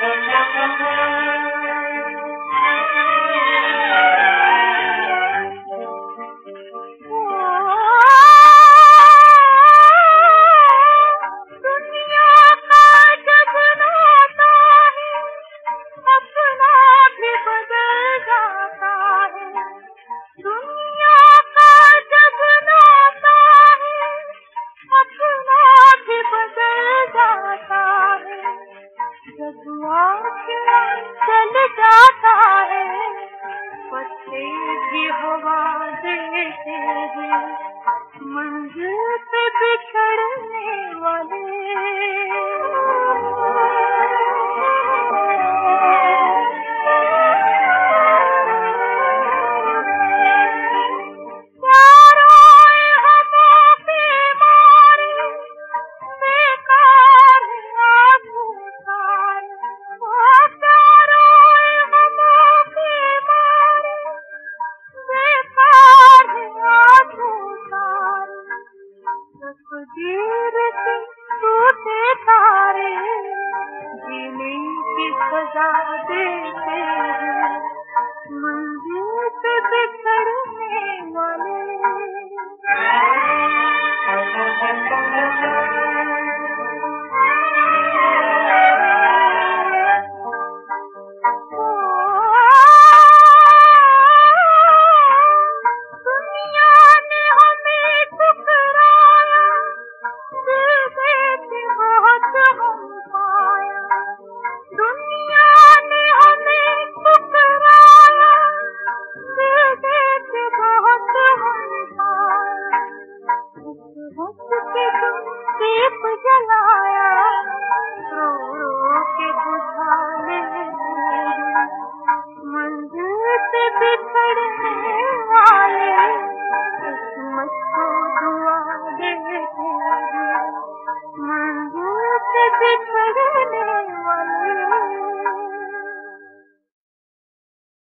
Thank you. भी हवा देते हैं मंजिल पे से बिछड़ने वाले